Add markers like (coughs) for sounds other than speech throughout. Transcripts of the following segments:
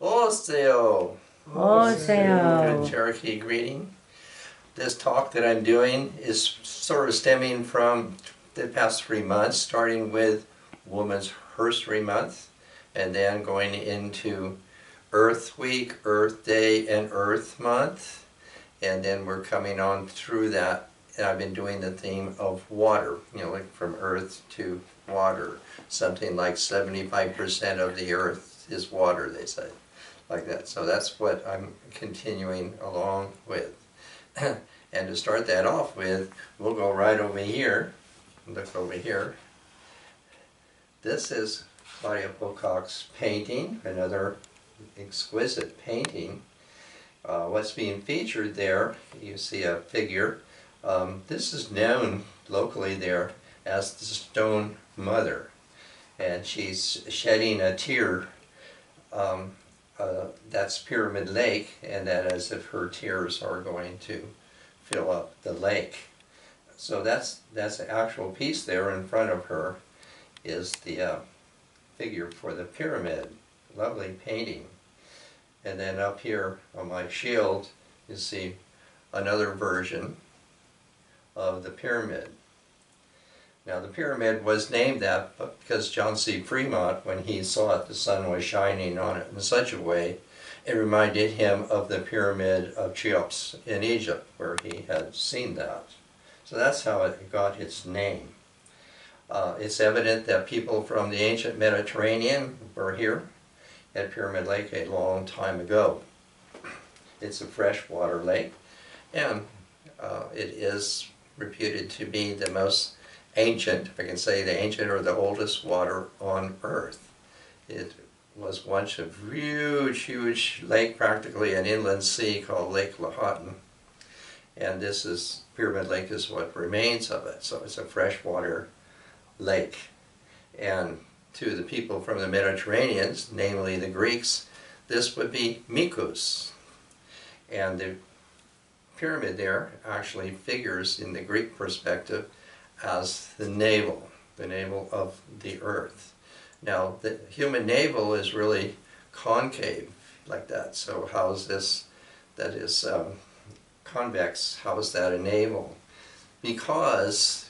Oh, Osiyo. Osiyo. Oh, Good Cherokee greeting. This talk that I'm doing is sort of stemming from the past three months, starting with Woman's History Month, and then going into Earth Week, Earth Day, and Earth Month. And then we're coming on through that, and I've been doing the theme of water, you know, like from earth to water. Something like 75% of the earth is water, they say, like that. So that's what I'm continuing along with. (clears throat) and to start that off with, we'll go right over here. Look over here. This is Claudia Pocock's painting, another exquisite painting. Uh, what's being featured there, you see a figure. Um, this is known locally there as the Stone Mother. And she's shedding a tear. Um, uh, that's Pyramid Lake, and that as if her tears are going to fill up the lake. So that's that's the actual piece there in front of her is the uh, figure for the pyramid. Lovely painting. And then up here on my shield, you see another version of the pyramid. Now the pyramid was named that because John C. Fremont, when he saw it, the sun was shining on it in such a way, it reminded him of the pyramid of Cheops in Egypt, where he had seen that. So that's how it got its name. Uh, it's evident that people from the ancient Mediterranean were here at Pyramid Lake a long time ago. (clears throat) It's a freshwater lake, and uh, it is reputed to be the most ancient, if I can say the ancient or the oldest water on earth. It was once a huge, huge lake, practically an inland sea called Lake Lahontan. And this is, Pyramid Lake is what remains of it. So it's a freshwater lake. And to the people from the Mediterraneans, namely the Greeks, this would be Mykus. And the pyramid there actually figures in the Greek perspective as the navel, the navel of the earth. Now, the human navel is really concave like that. So how is this, that is um, convex, how is that a navel? Because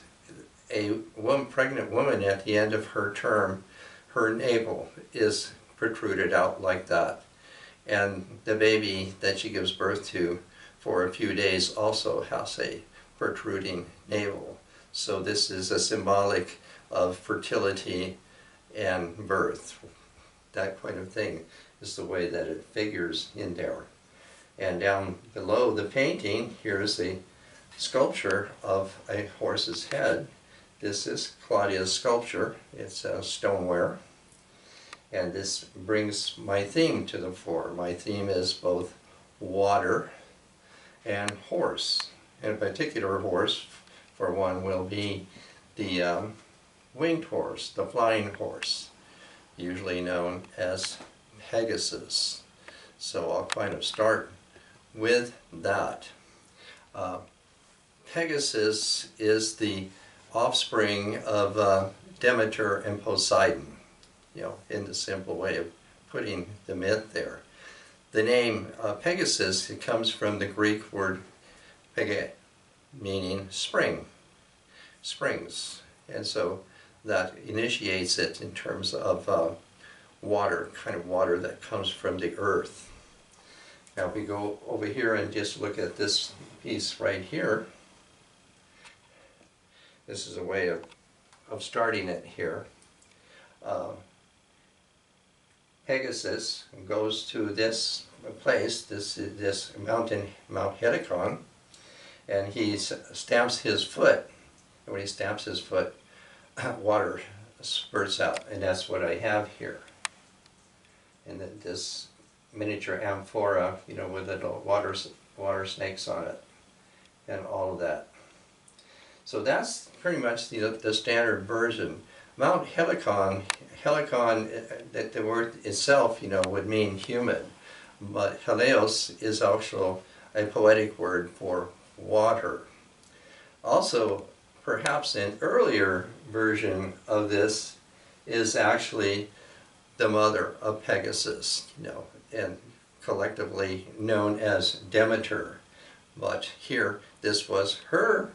a woman, pregnant woman at the end of her term, her navel is protruded out like that. And the baby that she gives birth to for a few days also has a protruding navel. So this is a symbolic of fertility and birth. That kind of thing is the way that it figures in there. And down below the painting, here's a sculpture of a horse's head. This is Claudia's sculpture. It's a stoneware. And this brings my theme to the fore. My theme is both water and horse. In particular horse, for one, will be the um, winged horse, the flying horse, usually known as Pegasus. So I'll kind of start with that. Uh, Pegasus is the offspring of uh, Demeter and Poseidon, you know, in the simple way of putting the myth there. The name uh, Pegasus, it comes from the Greek word meaning spring, springs. And so that initiates it in terms of uh, water, kind of water that comes from the earth. Now if we go over here and just look at this piece right here, this is a way of, of starting it here. Uh, Pegasus goes to this place, this, this mountain, Mount Helicon, and he stamps his foot. And when he stamps his foot, (clears throat) water spurts out, and that's what I have here. And this miniature amphora, you know, with little water, water snakes on it, and all of that. So that's pretty much the, the standard version. Mount Helicon, Helicon, uh, that the word itself, you know, would mean human, but Helios is also a poetic word for water. Also, perhaps an earlier version of this is actually the mother of Pegasus, you know, and collectively known as Demeter. But here, this was her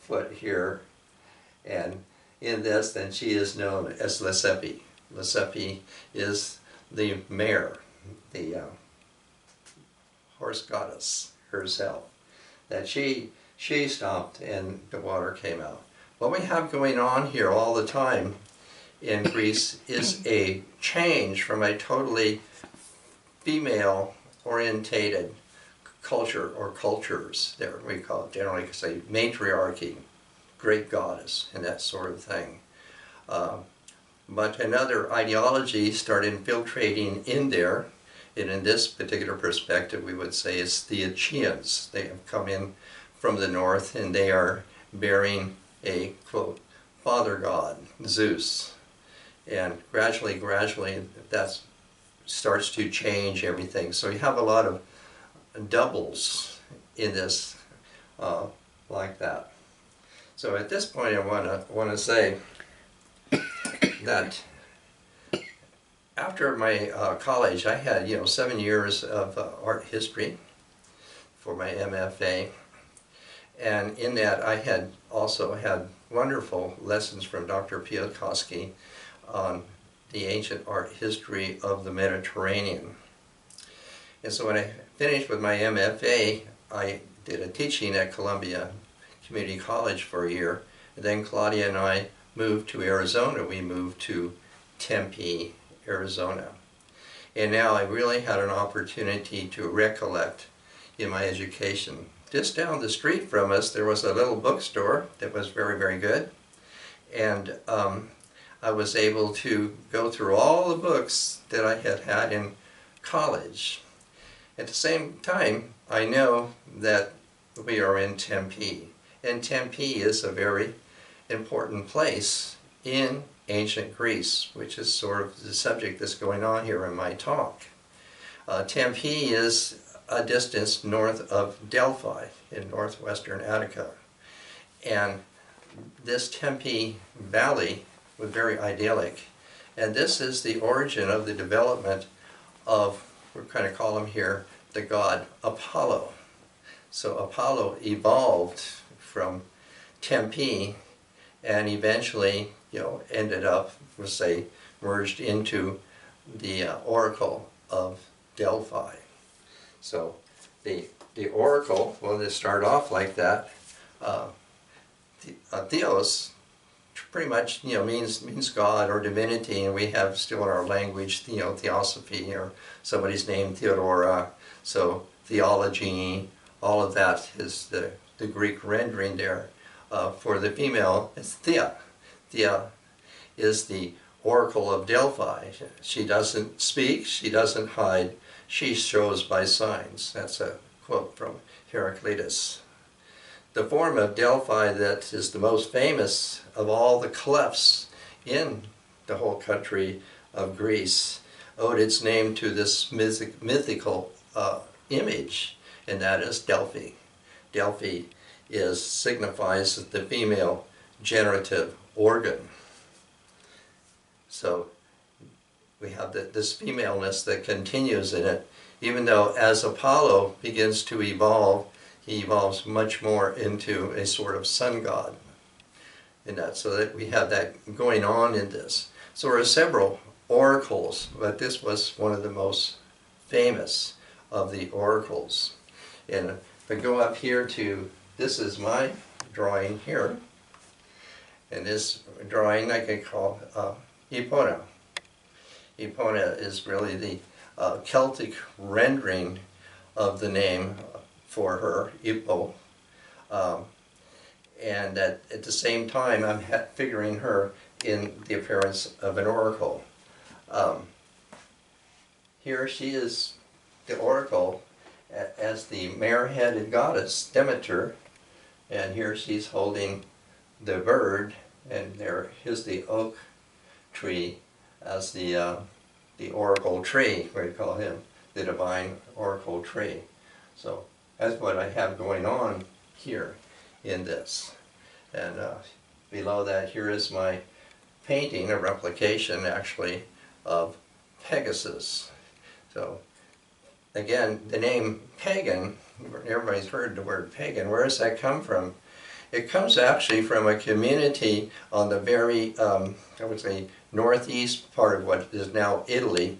foot here, and in this, then she is known as Lesepi. Lesepi is the mare, the uh, horse goddess herself. That she she stopped and the water came out. What we have going on here all the time in Greece (coughs) is a change from a totally female orientated culture or cultures there we call it generally say matriarchy great goddess and that sort of thing uh, but another ideology started infiltrating in there and in this particular perspective we would say it's the achaeans. They have come in from the north and they are bearing a quote father god zeus. And gradually gradually that starts to change everything. So you have a lot of doubles in this uh, like that. So at this point I want to want to say (coughs) that after my uh, college I had you know seven years of uh, art history for my MFA and in that I had also had wonderful lessons from Dr. Piotrowski on the ancient art history of the Mediterranean. And so when I finished with my MFA, I did a teaching at Columbia Community College for a year. And then Claudia and I moved to Arizona. We moved to Tempe, Arizona. And now I really had an opportunity to recollect in my education. Just down the street from us, there was a little bookstore that was very, very good. And um, I was able to go through all the books that I had had in college. At the same time, I know that we are in Tempe, and Tempe is a very important place in ancient Greece, which is sort of the subject that's going on here in my talk. Uh, Tempe is a distance north of Delphi in northwestern Attica. And this Tempe Valley was very idyllic. And this is the origin of the development of we're kind of call him here the god Apollo. So Apollo evolved from Tempe and eventually, you know, ended up, we'll say, merged into the uh, Oracle of Delphi. So the, the Oracle, well, to start off like that, uh, the, uh, Theos pretty much you know means means God or divinity, and we have still in our language you know theosophy or somebody's name Theodora, so theology, all of that is the the Greek rendering there. Uh, for the female, it's Thea. Thea is the oracle of Delphi. She doesn't speak, she doesn't hide, she shows by signs. That's a quote from Heraclitus. The form of Delphi that is the most famous of all the clefts in the whole country of Greece owed its name to this mythic, mythical uh, image, and that is Delphi. Delphi is signifies the female generative organ. So we have the, this femaleness that continues in it, even though as Apollo begins to evolve he evolves much more into a sort of sun god in that, so that we have that going on in this. So there are several oracles, but this was one of the most famous of the oracles. And if I go up here to, this is my drawing here, and this drawing I can call uh, Epona. Epona is really the uh, Celtic rendering of the name for her, Ipo. Um, and at, at the same time, I'm figuring her in the appearance of an oracle. Um, here she is, the oracle, as the mare-headed goddess Demeter, and here she's holding the bird, and there is the oak tree as the uh, the oracle tree, we call him the divine oracle tree. So that's what I have going on here in this. And uh, below that here is my painting, a replication actually, of Pegasus. So again, the name pagan, everybody's heard the word pagan. Where does that come from? It comes actually from a community on the very, um, I would say, northeast part of what is now Italy,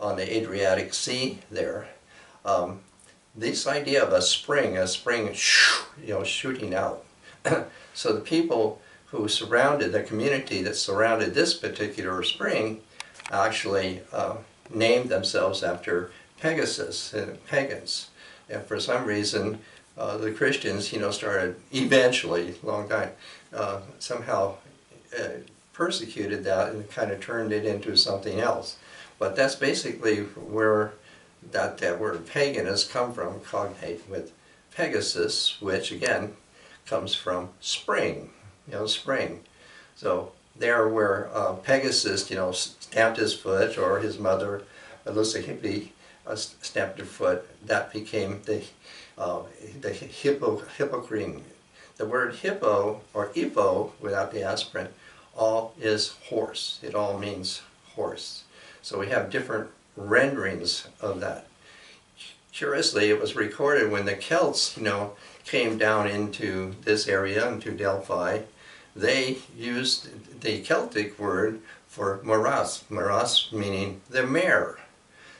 on the Adriatic Sea there. Um, this idea of a spring, a spring, you know, shooting out. (coughs) so the people who surrounded the community that surrounded this particular spring actually uh, named themselves after Pegasus, uh, pagans. And for some reason, uh, the Christians, you know, started eventually, long time, uh, somehow uh, persecuted that and kind of turned it into something else. But that's basically where that, that word pagan has come from, cognate with Pegasus, which again comes from spring, you know, spring. So there where uh, Pegasus, you know, stamped his foot, or his mother, Hippie, uh, stamped her foot, that became the, uh, the hippo, hippocrene. The word hippo, or hippo, without the aspirin, all is horse. It all means horse. So we have different renderings of that. Curiously, it was recorded when the Celts, you know, came down into this area, into Delphi, they used the Celtic word for moras, moras meaning the mare.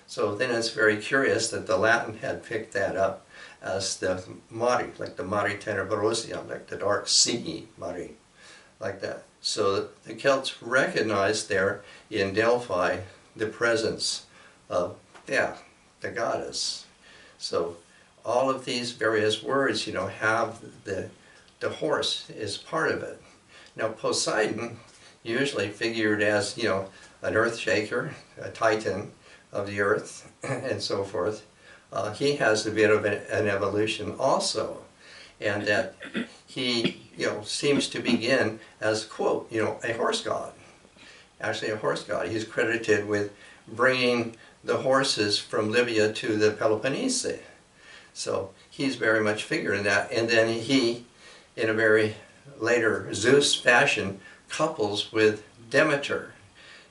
So then it's very curious that the Latin had picked that up as the mari, like the mare tenebrosa, like the dark sea mare, like that. So the Celts recognized there in Delphi the presence of, yeah, the goddess. So all of these various words, you know, have the, the horse is part of it. Now Poseidon, usually figured as, you know, an earth shaker, a titan of the earth, (laughs) and so forth, uh, he has a bit of an, an evolution also. And that he, you know, seems to begin as, quote, you know, a horse god. Actually a horse god. He's credited with bringing the horses from Libya to the Peloponnese. So he's very much figuring that. And then he, in a very later Zeus fashion, couples with Demeter.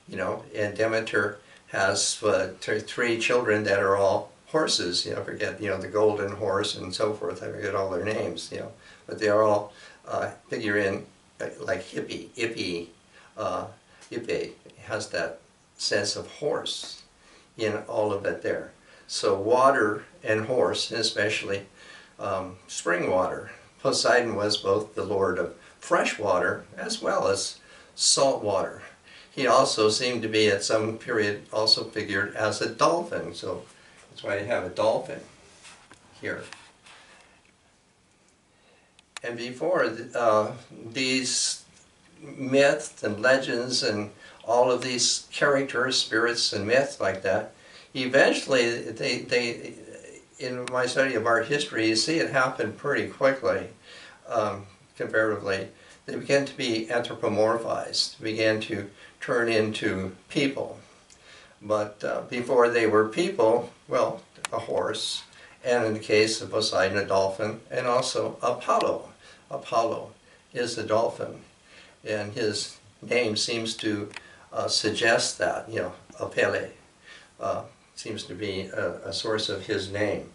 You know, and Demeter has uh, three children that are all horses. You know, forget you know the golden horse and so forth. I forget all their names. You know, but they are all uh, figure in like hippie, ippy, uh, ippe has that sense of horse in all of it there. So water and horse, especially um, spring water. Poseidon was both the lord of fresh water as well as salt water. He also seemed to be at some period also figured as a dolphin, so that's why you have a dolphin here. And before uh, these myths and legends and all of these characters, spirits and myths like that, eventually they, they in my study of art history, you see it happen pretty quickly, um, comparatively. They began to be anthropomorphized, began to turn into people. But uh, before they were people, well, a horse, and in the case of Poseidon, a dolphin, and also Apollo. Apollo is the dolphin, and his name seems to uh, suggest that, you know, Apele, uh, seems to be a, a, source of his name.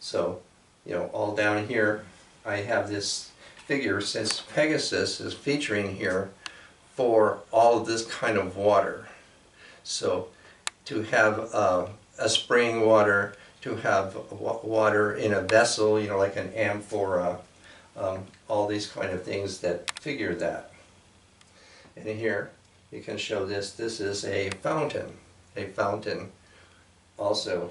So, you know, all down here, I have this figure, since Pegasus is featuring here for all of this kind of water. So, to have uh, a spring water, to have water in a vessel, you know, like an amphora, um, all these kind of things that figure that. And here, you can show this, this is a fountain, a fountain also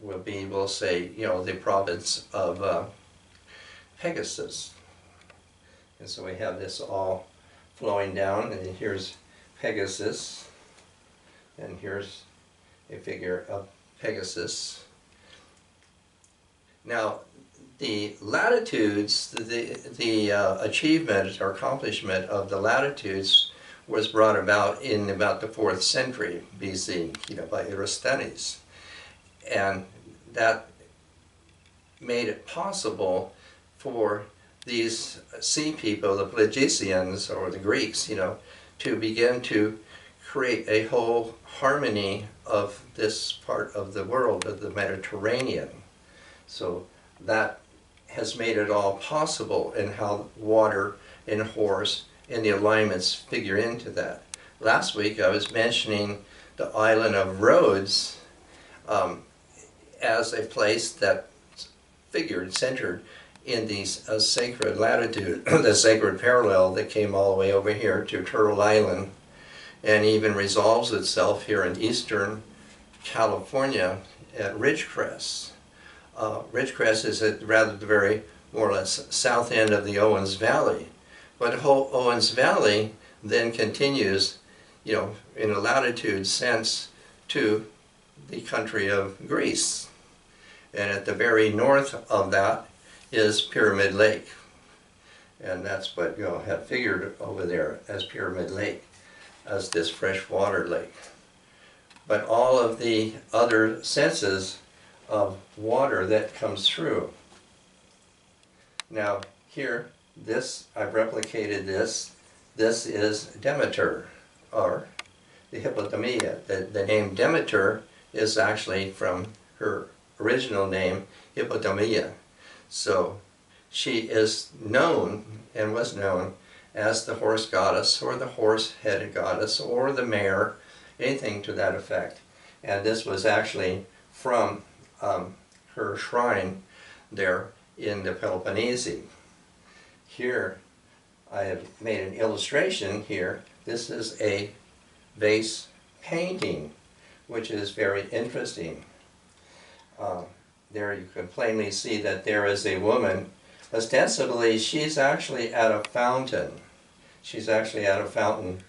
will be, we'll say, you know, the province of uh, Pegasus. And so we have this all flowing down, and here's Pegasus, and here's a figure of Pegasus. Now, the latitudes, the, the uh, achievement or accomplishment of the latitudes was brought about in about the 4th century BC, you know, by Eratosthenes. And that made it possible for these sea people, the Pelasgians or the Greeks, you know, to begin to create a whole harmony of this part of the world, of the Mediterranean. So that has made it all possible in how water and horse and the alignments figure into that. Last week I was mentioning the island of Rhodes um, as a place that figured, centered in the uh, sacred latitude, (clears throat) the sacred parallel that came all the way over here to Turtle Island and even resolves itself here in eastern California at Ridgecrest. Uh, Ridgecrest is at rather the very more or less south end of the Owens Valley. But whole Owens Valley then continues, you know, in a latitude sense to the country of Greece. And at the very north of that is Pyramid Lake. And that's what you know have figured over there as Pyramid Lake, as this freshwater lake. But all of the other senses of water that comes through. Now here, this, I've replicated this. This is Demeter, or the Hippodamia. The, the name Demeter is actually from her original name, Hippodamia. So she is known and was known as the horse goddess or the horse-headed goddess or the mare, anything to that effect. And this was actually from um, her shrine there in the Peloponnese. Here I have made an illustration here. This is a vase painting, which is very interesting. Uh, there you can plainly see that there is a woman. Ostensibly, she's actually at a fountain. She's actually at a fountain,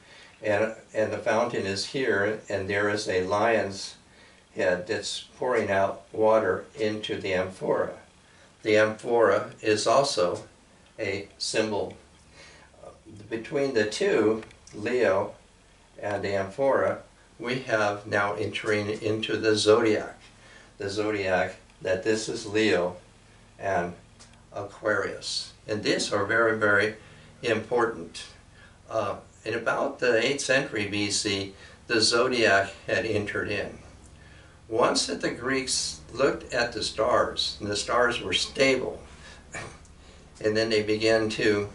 and, and the fountain is here, and there is a lion's head that's pouring out water into the amphora. The amphora is also a symbol. Between the two, Leo and the amphora, we have now entering into the zodiac. The zodiac that this is Leo and Aquarius. And these are very, very important. Uh, in about the 8th century BC, the zodiac had entered in. Once that the Greeks looked at the stars, and the stars were stable, (coughs) and then they began to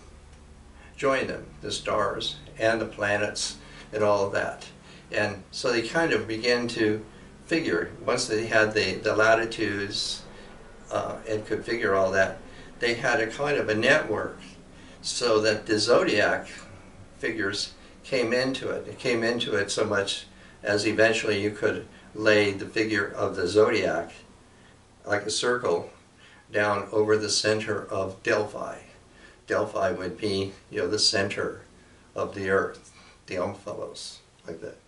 join them, the stars and the planets and all of that. And so they kind of began to figure, once they had the, the latitudes uh, and could figure all that, they had a kind of a network so that the zodiac figures came into it. It came into it so much as eventually you could lay the figure of the zodiac like a circle down over the center of Delphi. Delphi would be, you know, the center of the earth, the omphalos, like that.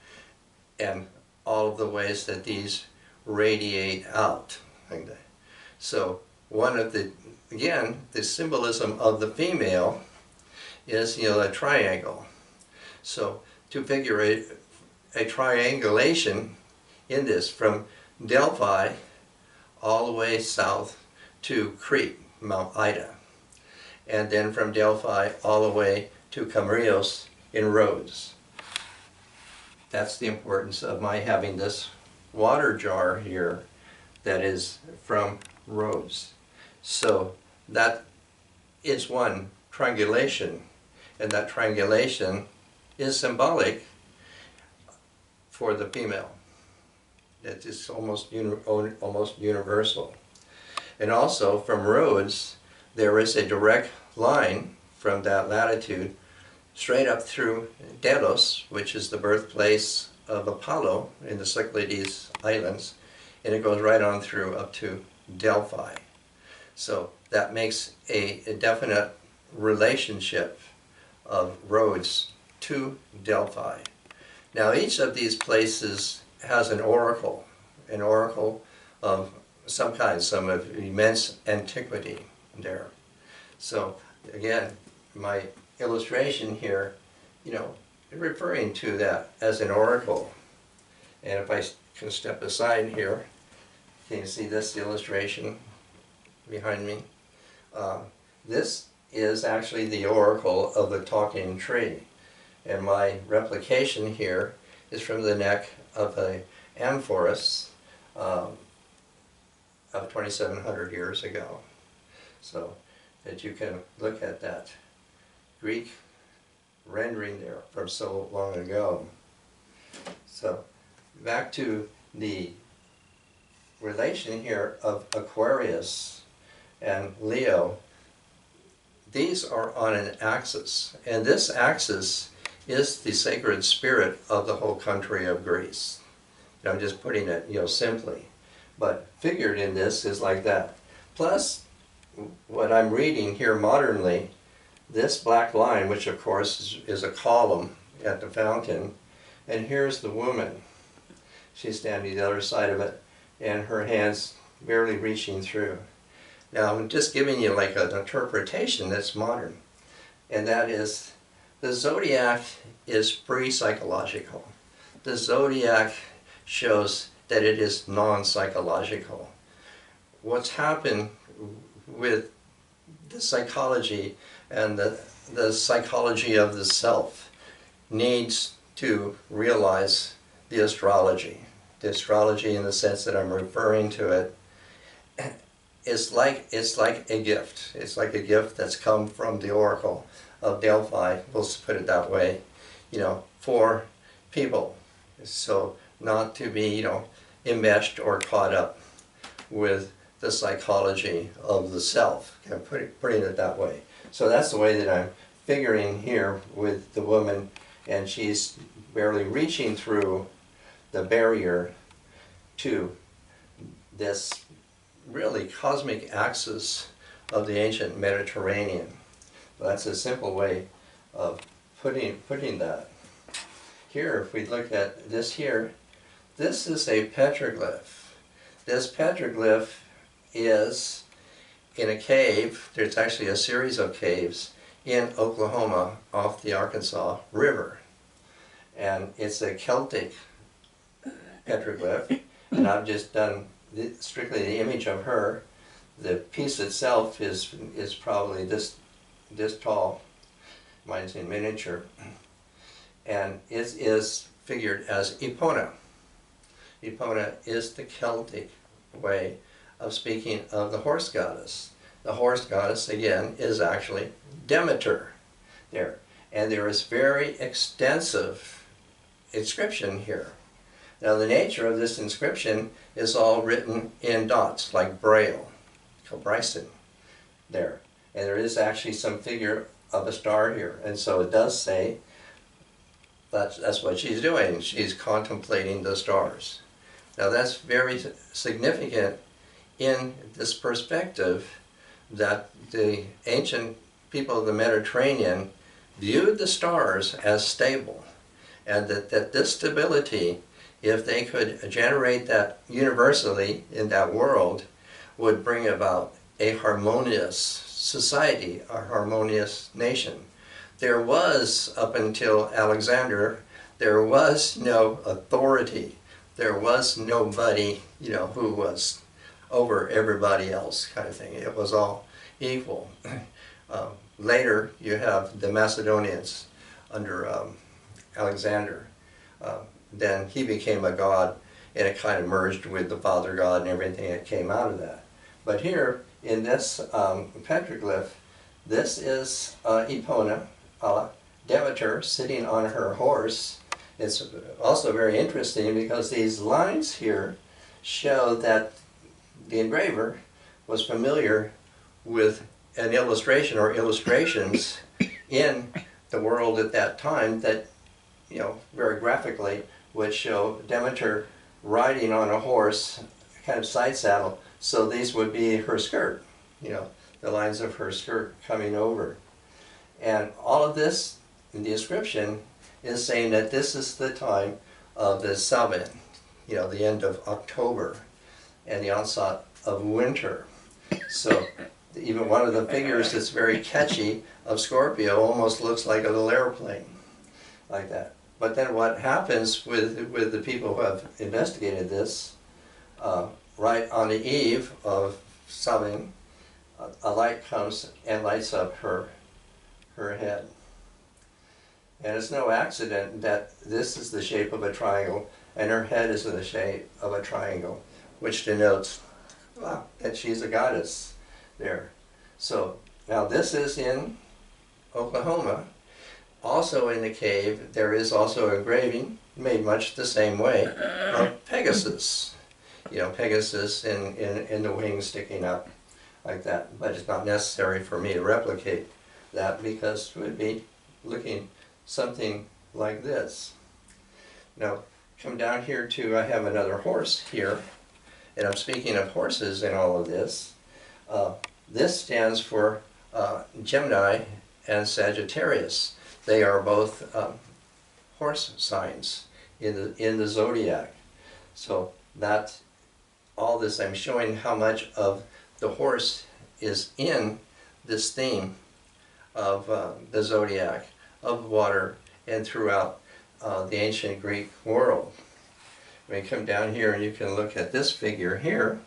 And all of the ways that these radiate out. So one of the, again, the symbolism of the female is, you know, a triangle. So to figure a, a triangulation in this from Delphi all the way south to Crete, Mount Ida. And then from Delphi all the way to Cambrios in Rhodes. That's the importance of my having this water jar here that is from Rhodes. So that is one triangulation, and that triangulation is symbolic for the female. It is almost uni almost universal. And also from Rhodes, there is a direct line from that latitude straight up through Delos, which is the birthplace of Apollo in the Cyclades Islands, and it goes right on through up to Delphi. So that makes a, a definite relationship of Rhodes to Delphi. Now each of these places has an oracle, an oracle of some kind, some of immense antiquity there. So again, my illustration here, you know, referring to that as an oracle. And if I can step aside here, can you see this illustration behind me? Uh, this is actually the oracle of the talking tree. And my replication here is from the neck of a amphorus um, of 2,700 years ago. So that you can look at that Greek rendering there from so long ago. So back to the relation here of Aquarius and Leo. These are on an axis, and this axis is the sacred spirit of the whole country of Greece. I'm just putting it, you know, simply. But figured in this is like that. Plus, what I'm reading here modernly, this black line, which of course is, is a column at the fountain, and here's the woman. She's standing the other side of it, and her hands barely reaching through. Now, I'm just giving you like an interpretation that's modern, and that is the zodiac is pre-psychological. The zodiac shows that it is non-psychological. What's happened with the psychology and the, the psychology of the self needs to realize the astrology. The astrology in the sense that I'm referring to it (clears throat) is like it's like a gift. It's like a gift that's come from the oracle of Delphi, we'll put it that way, you know, for people. So not to be, you know, enmeshed or caught up with the psychology of the self, kind putting, putting it that way. So that's the way that I'm figuring here with the woman, and she's barely reaching through the barrier to this really cosmic axis of the ancient Mediterranean. That's a simple way of putting, putting that. Here, if we look at this here, this is a petroglyph. This petroglyph is in a cave, there's actually a series of caves in Oklahoma off the Arkansas River. And it's a Celtic petroglyph, and I've just done strictly the image of her. The piece itself is, is probably this this tall. Mine's in miniature. And it is figured as Epona. Epona is the Celtic way of speaking of the horse goddess. The horse goddess, again, is actually Demeter there. And there is very extensive inscription here. Now the nature of this inscription is all written in dots, like Braille, called Bryson, there. And there is actually some figure of a star here. And so it does say that's, that's what she's doing. She's contemplating the stars. Now that's very significant in this perspective that the ancient people of the Mediterranean viewed the stars as stable and that, that this stability, if they could generate that universally in that world, would bring about a harmonious society, a harmonious nation. There was, up until Alexander, there was no authority. There was nobody, you know, who was over everybody else kind of thing. It was all equal. (clears throat) um, later, you have the Macedonians under um, Alexander. Uh, then he became a god and it kind of merged with the father god and everything that came out of that. But here, in this um, petroglyph, this is uh, Epona, uh, Demeter, sitting on her horse. It's also very interesting because these lines here show that the engraver was familiar with an illustration or illustrations in the world at that time that, you know, very graphically would show Demeter riding on a horse, kind of side saddle, so these would be her skirt, you know, the lines of her skirt coming over. And all of this in the inscription is saying that this is the time of the Samhain, you know, the end of October and the onset of winter. So even one of the figures that's very catchy of Scorpio almost looks like a little airplane, like that. But then what happens with, with the people who have investigated this, uh, right on the eve of Samhain, a light comes and lights up her, her head. And it's no accident that this is the shape of a triangle and her head is in the shape of a triangle, which denotes that she's a goddess there. So now this is in Oklahoma. Also in the cave, there is also a engraving made much the same way of Pegasus. You know, Pegasus in, in, in the wings sticking up like that. But it's not necessary for me to replicate that because it would be looking something like this. Now, come down here to, I have another horse here, and I'm speaking of horses in all of this. Uh, this stands for uh, Gemini and Sagittarius. They are both um, horse signs in the, in the zodiac. So that, all this, I'm showing how much of the horse is in this theme of uh, the zodiac, of water, and throughout uh, the ancient Greek world. We come down here and you can look at this figure here.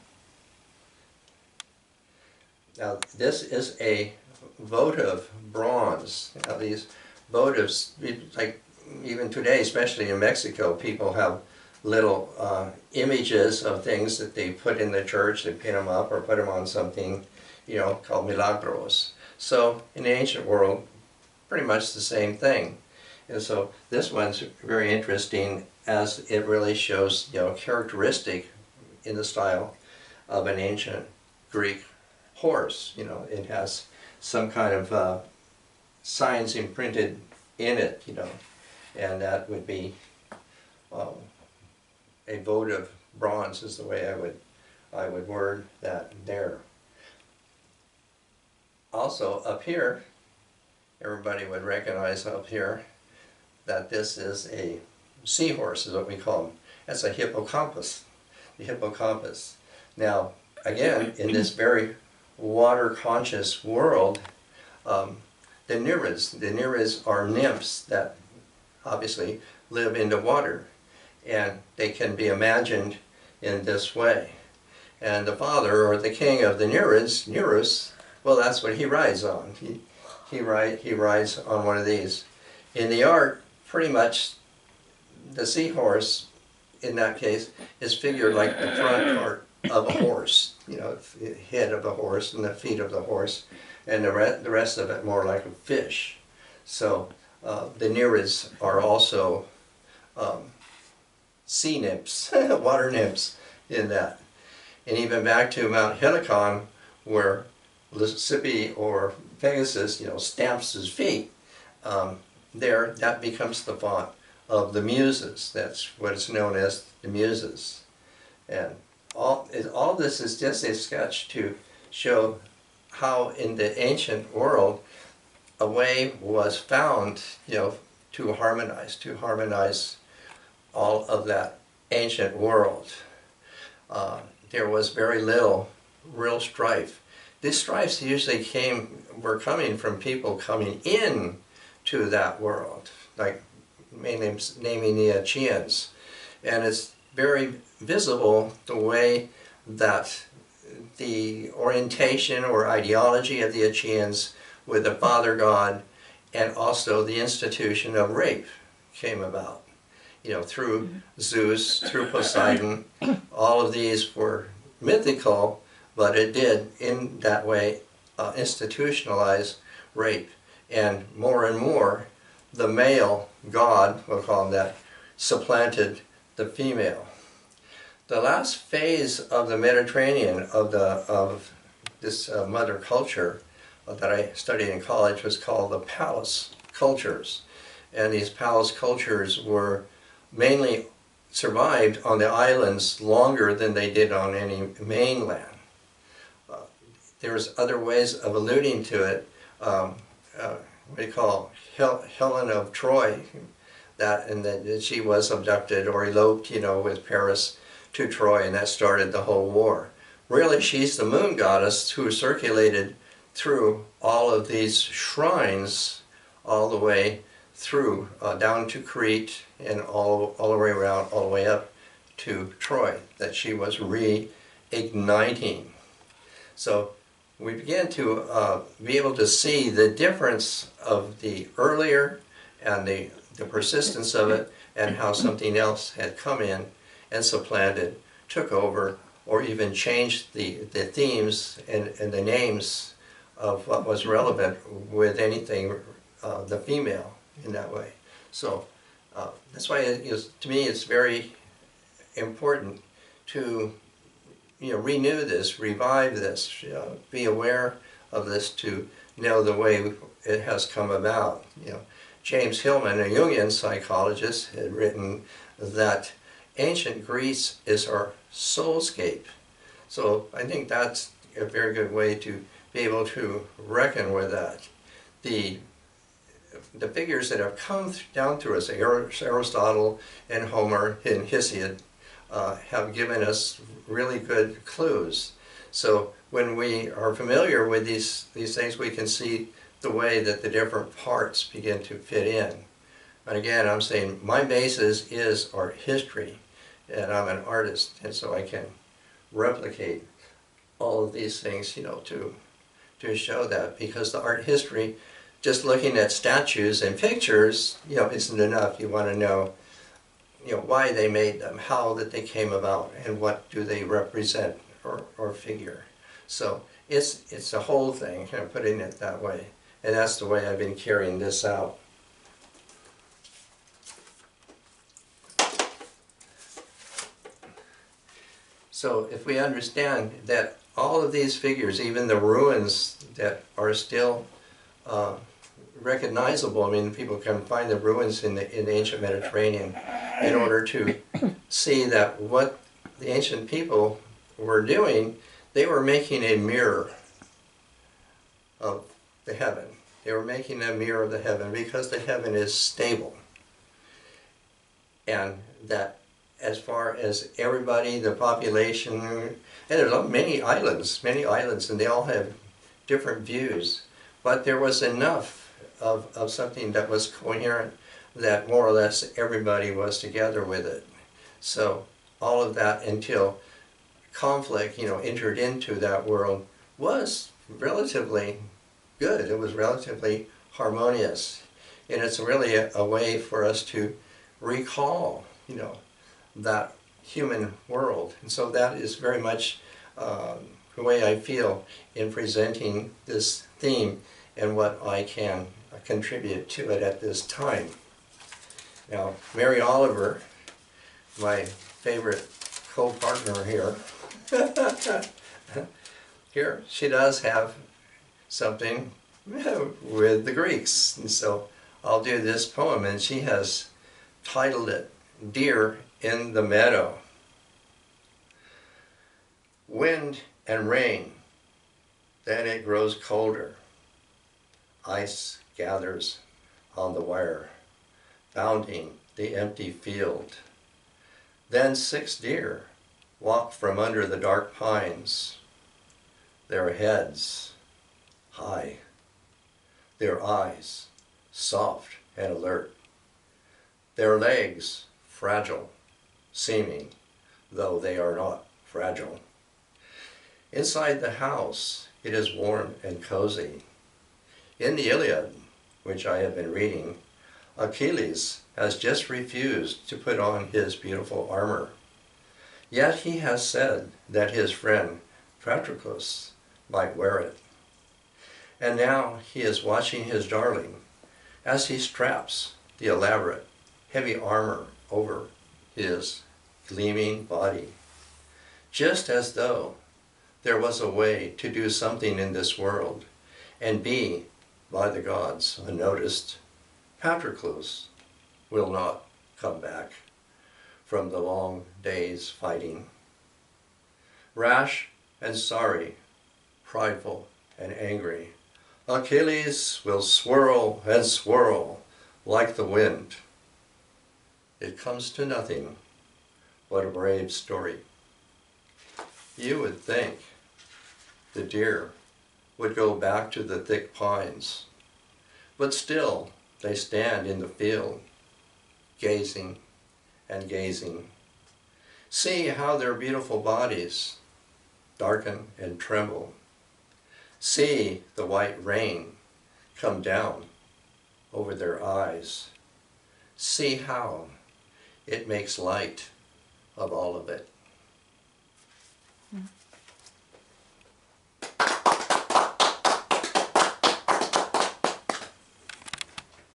Now this is a votive bronze. Now these votives, like even today, especially in Mexico, people have little uh, images of things that they put in the church, they pin them up or put them on something, you know, called milagros. So in the ancient world, pretty much the same thing. And so this one's very interesting as it really shows, you know, characteristic in the style of an ancient Greek horse. You know, it has some kind of uh, signs imprinted in it, you know, and that would be um, a votive bronze is the way I would I would word that there. Also up here, everybody would recognize up here that this is a seahorse is what we call them. That's a hippocampus, the hippocampus. Now, again, in this very water conscious world, um, the Nereids, the Nereids are nymphs that obviously live in the water and they can be imagined in this way. And the father or the king of the Nereids, Nereus, well that's what he rides on. He, he, ride, he rides on one of these. In the art, pretty much the seahorse in that case is figured like the front part of a horse, you know, head of a horse and the feet of the horse, and the, re the rest of it more like a fish. So uh, the Nereids are also um, sea nymphs, (laughs) water nymphs in that. And even back to Mount Helicon, where Lysippe or Pegasus, you know, stamps his feet, um, there that becomes the font of the Muses. That's what is known as the Muses. And all, all this is just a sketch to show how in the ancient world a way was found, you know, to harmonize, to harmonize all of that ancient world. Uh, there was very little real strife. These strifes usually came, were coming from people coming in to that world, like mainly naming the Achaeans. And it's very visible the way that the orientation or ideology of the Achaeans with the father god and also the institution of rape came about. You know, through Zeus, through Poseidon, (coughs) all of these were mythical, but it did in that way uh, institutionalize rape. And more and more, the male god, we'll call him that, supplanted the female. The last phase of the Mediterranean, of, the, of this uh, mother culture uh, that I studied in college was called the palace cultures. And these palace cultures were mainly survived on the islands longer than they did on any mainland. Uh, there's other ways of alluding to it. Um, uh, what do you call Hel Helen of Troy, that and that she was abducted or eloped, you know, with Paris to Troy, and that started the whole war. Really, she's the moon goddess who circulated through all of these shrines all the way through uh, down to Crete and all all the way around all the way up to Troy that she was reigniting. So we began to uh, be able to see the difference of the earlier and the, the persistence of it and how something else had come in and supplanted, took over, or even changed the, the themes and, and the names of what was relevant with anything, uh, the female in that way. So uh, that's why it is, to me it's very important to you know, renew this, revive this, uh, be aware of this to know the way it has come about. You know, James Hillman, a Jungian psychologist, had written that ancient Greece is our soulscape. So I think that's a very good way to be able to reckon with that. The the figures that have come down through us, Aristotle and Homer and Hesiod, uh, have given us really good clues. So when we are familiar with these, these things, we can see the way that the different parts begin to fit in. And again, I'm saying my basis is art history, and I'm an artist, and so I can replicate all of these things, you know, to to show that because the art history, just looking at statues and pictures, you know, isn't enough. You want to know you know, why they made them, how that they came about, and what do they represent or, or figure. So it's, it's a whole thing, kind of putting it that way. And that's the way I've been carrying this out. So if we understand that all of these figures, even the ruins that are still uh, recognizable, I mean, people can find the ruins in the, in the ancient Mediterranean, in order to see that what the ancient people were doing, they were making a mirror of the heaven. They were making a mirror of the heaven because the heaven is stable. And that as far as everybody, the population, and there's many islands, many islands, and they all have different views. But there was enough of, of something that was coherent that more or less everybody was together with it. So all of that until conflict, you know, entered into that world was relatively good. It was relatively harmonious. And it's really a, a way for us to recall, you know, that human world. And so that is very much um, the way I feel in presenting this theme and what I can contribute to it at this time. Now, Mary Oliver, my favorite co-partner here, (laughs) here she does have something (laughs) with the Greeks. And so I'll do this poem, and she has titled it Deer in the Meadow. Wind and rain, then it grows colder. Ice gathers on the wire bounding the empty field. Then six deer walk from under the dark pines, their heads high, their eyes soft and alert, their legs fragile, seeming, though they are not fragile. Inside the house, it is warm and cozy. In the Iliad, which I have been reading, Achilles has just refused to put on his beautiful armor. Yet he has said that his friend Patroclus might wear it. And now he is watching his darling as he straps the elaborate, heavy armor over his gleaming body. Just as though there was a way to do something in this world and be, by the gods, unnoticed Patroclus will not come back from the long day's fighting. Rash and sorry, prideful and angry, Achilles will swirl and swirl like the wind. It comes to nothing. What a brave story. You would think the deer would go back to the thick pines, but still they stand in the field, gazing and gazing. See how their beautiful bodies darken and tremble. See the white rain come down over their eyes. see how it makes light of all of it.